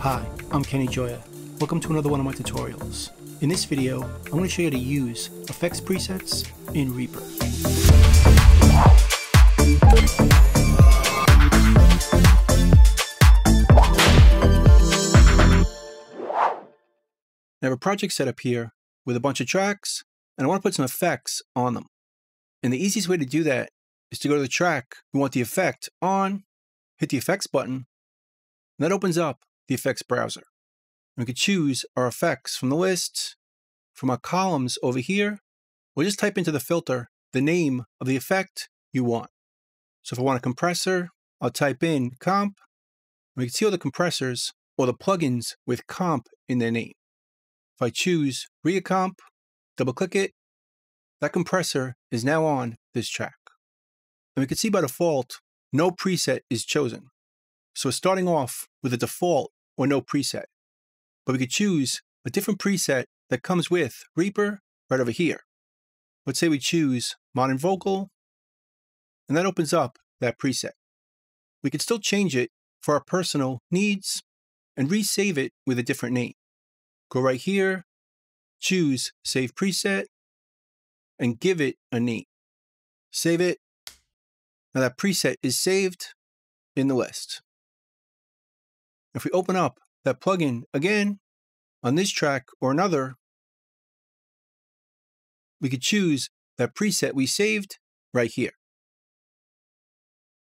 Hi, I'm Kenny Gioia. Welcome to another one of my tutorials. In this video, I'm going to show you how to use effects presets in Reaper. I have a project set up here with a bunch of tracks, and I want to put some effects on them. And the easiest way to do that is to go to the track we want the effect on, hit the effects button, and that opens up the effects browser. We could choose our effects from the list, from our columns over here. We'll just type into the filter the name of the effect you want. So if I want a compressor, I'll type in comp. And we can see all the compressors or the plugins with comp in their name. If I choose Reacomp, double click it, that compressor is now on this track. And we can see by default, no preset is chosen. So starting off with a default or no preset. But we could choose a different preset that comes with Reaper right over here. Let's say we choose Modern Vocal, and that opens up that preset. We can still change it for our personal needs and resave it with a different name. Go right here, choose Save Preset, and give it a name. Save it. Now that preset is saved in the list. If we open up that plugin again on this track or another, we could choose that preset we saved right here.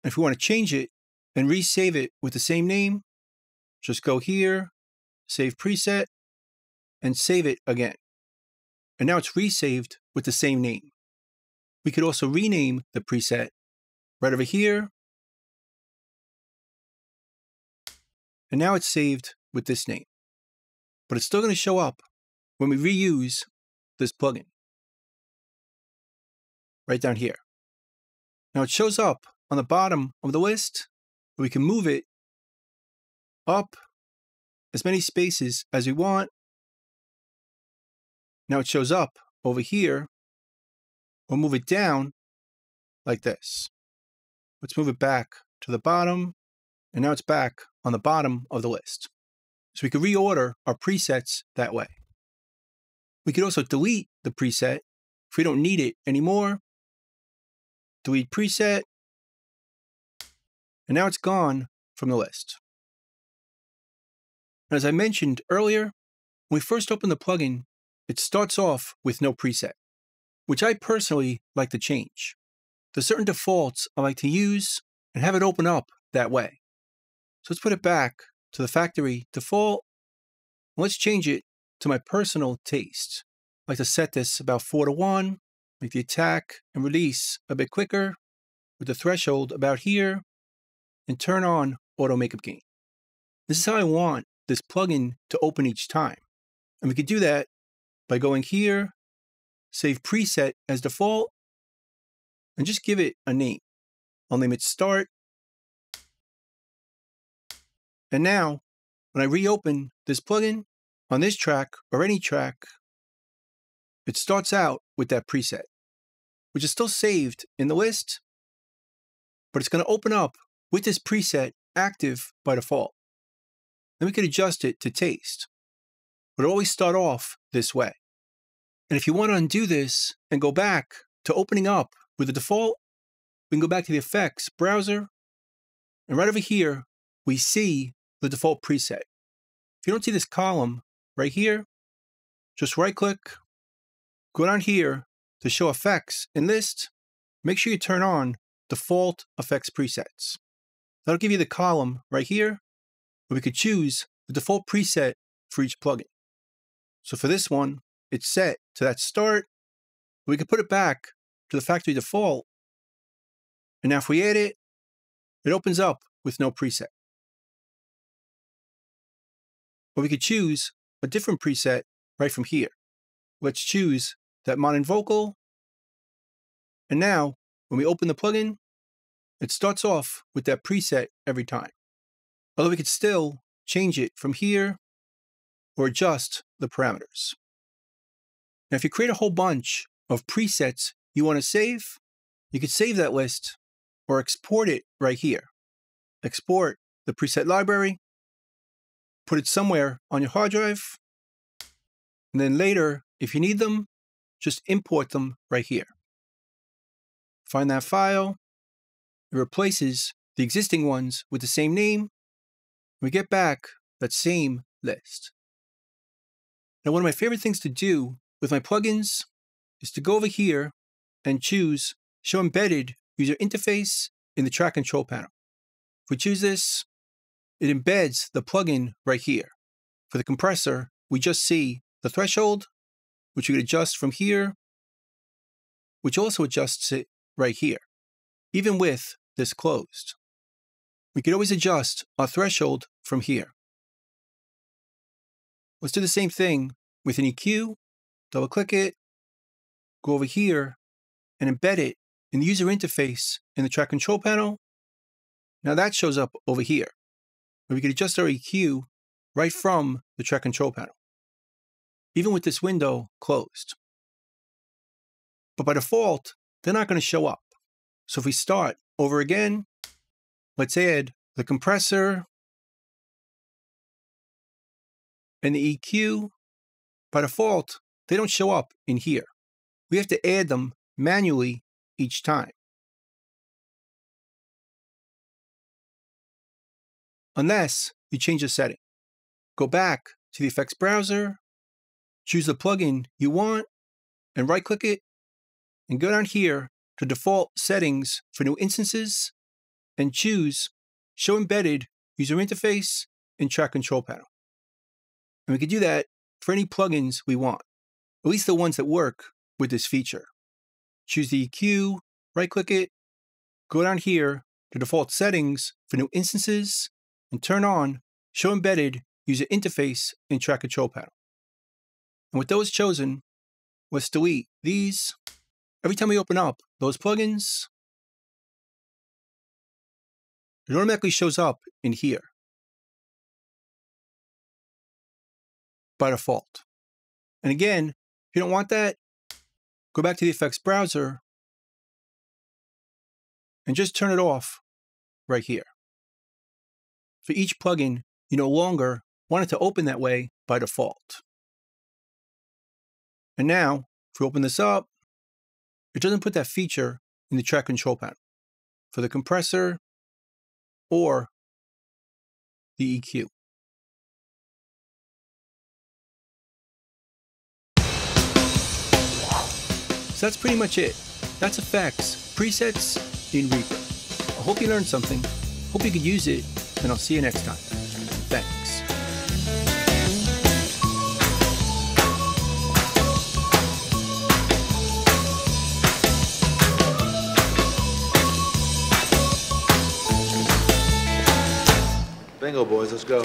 If we want to change it and resave it with the same name, just go here, save preset, and save it again. And now it's resaved with the same name. We could also rename the preset right over here. And now it's saved with this name. But it's still going to show up when we reuse this plugin. Right down here. Now it shows up on the bottom of the list. We can move it up as many spaces as we want now it shows up over here. We'll move it down like this. Let's move it back to the bottom. And now it's back on the bottom of the list. So we could reorder our presets that way. We could also delete the preset if we don't need it anymore. Delete preset. And now it's gone from the list. And as I mentioned earlier, when we first open the plugin, it starts off with no preset, which I personally like to change. There's certain defaults I like to use and have it open up that way. So let's put it back to the factory default. Let's change it to my personal taste. I like to set this about 4 to 1, make the attack and release a bit quicker, with the threshold about here, and turn on auto makeup gain. This is how I want this plugin to open each time. And we could do that by going here, save preset as default, and just give it a name. I'll name it start. And now, when I reopen this plugin on this track or any track, it starts out with that preset, which is still saved in the list, but it's going to open up with this preset active by default. Then we can adjust it to taste, but always start off this way. And if you want to undo this and go back to opening up with the default, we can go back to the effects browser. And right over here, we see the default preset. If you don't see this column right here, just right click, go down here to show effects in list. Make sure you turn on default effects presets. That'll give you the column right here where we could choose the default preset for each plugin. So for this one, it's set to that start. We can put it back to the factory default. And now if we add it, it opens up with no preset. But we could choose a different preset right from here. Let's choose that modern vocal. And now when we open the plugin, it starts off with that preset every time. Although we could still change it from here or adjust the parameters. Now, if you create a whole bunch of presets you want to save, you could save that list or export it right here. Export the preset library, put it somewhere on your hard drive. And then later, if you need them, just import them right here. Find that file. It replaces the existing ones with the same name. We get back that same list. Now, one of my favorite things to do with my plugins is to go over here and choose Show Embedded User Interface in the Track Control panel. If we choose this, it embeds the plugin right here. For the compressor, we just see the threshold, which we could adjust from here, which also adjusts it right here, even with this closed. We could always adjust our threshold from here. Let's do the same thing with an EQ, double click it, go over here, and embed it in the user interface in the track control panel. Now that shows up over here. We can adjust our EQ right from the track control panel, even with this window closed. But by default, they're not going to show up. So if we start over again, let's add the compressor and the EQ, by default, they don't show up in here. We have to add them manually each time. Unless you change the setting. Go back to the effects browser, choose the plugin you want, and right click it, and go down here to default settings for new instances, and choose Show Embedded User Interface and Track Control Panel. And we can do that for any plugins we want, at least the ones that work with this feature. Choose the EQ, right click it, go down here to default settings for new instances, and turn on Show Embedded User Interface in Track Control Panel. And with those chosen, let's delete these. Every time we open up those plugins, it automatically shows up in here. by default. And again, if you don't want that, go back to the effects browser and just turn it off right here. For each plugin, you no longer want it to open that way by default. And now, if we open this up, it doesn't put that feature in the track control panel for the compressor or the EQ. So that's pretty much it. That's effects, presets in Reaper. I hope you learned something. Hope you could use it, and I'll see you next time. Thanks. Bingo, boys, let's go.